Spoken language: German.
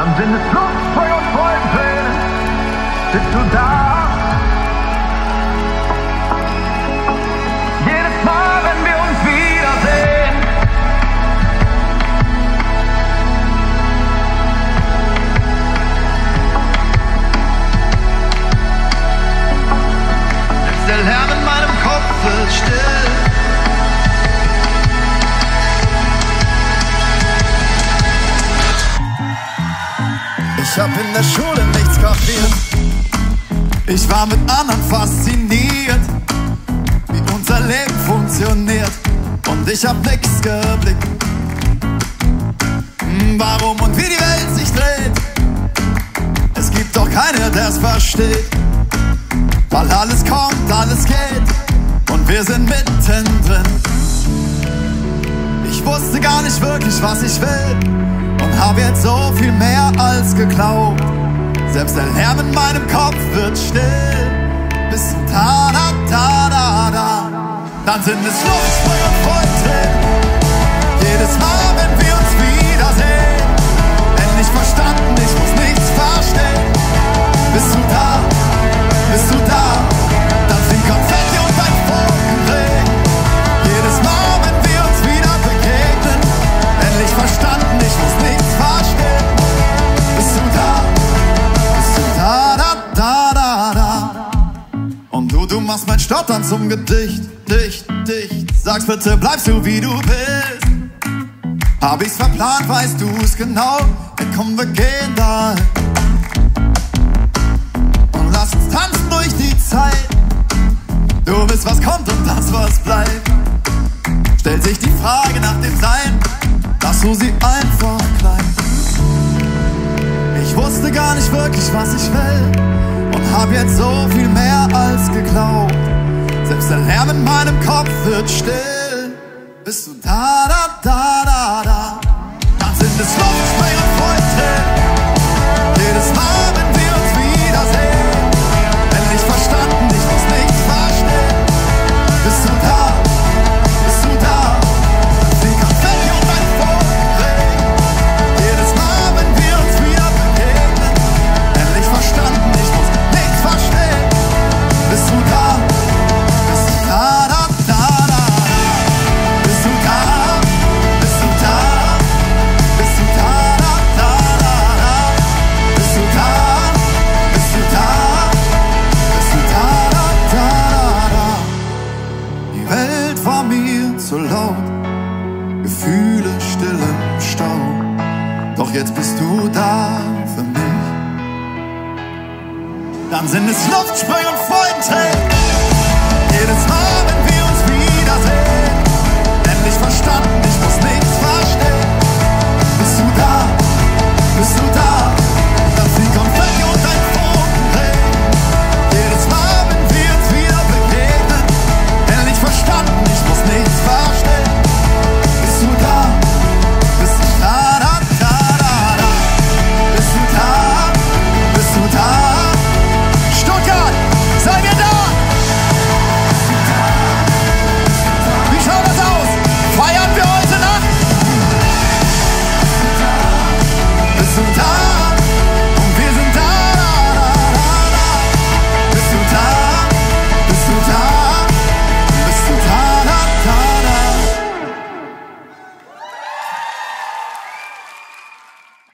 Dann sind es Luft, Feuer und Freudentränen. Bist du da? Der Lärm in meinem Kopf wird still. Ich hab in der Schule nichts kapiert. Ich war mit anderen fasziniert, wie unser Leben funktioniert. Und ich hab nix geblickt. Hm, Warum und wie die Welt sich dreht. Es gibt doch keiner, der's versteht. Weil alles kommt, alles geht. Und wir sind mittendrin. Ich wusste gar nicht wirklich, was ich will. Und hab jetzt so viel mehr als geglaubt. Selbst der Lärm in meinem Kopf wird still. Bis zum ta da da da da. Dann sind es Luftsprünge und Stottern zum Gedicht, dicht, dicht. Sagst bitte, bleibst du wie du bist. Hab ich's verplant, weißt du's genau? Dann komm, wir gehen dahin. Und lass uns tanzen durch die Zeit. Du bist, was kommt und das, was bleibt. Stellt sich die Frage nach dem Sein, dass du sie einfach klein. Ich wusste gar nicht wirklich, was ich will. Und hab jetzt so viel mehr als geglaubt. Selbst der Lärm in meinem Kopf wird still. Bist du da, da, Doch jetzt bist du da für mich. Dann sind es Luftsprünge und Freudentränen.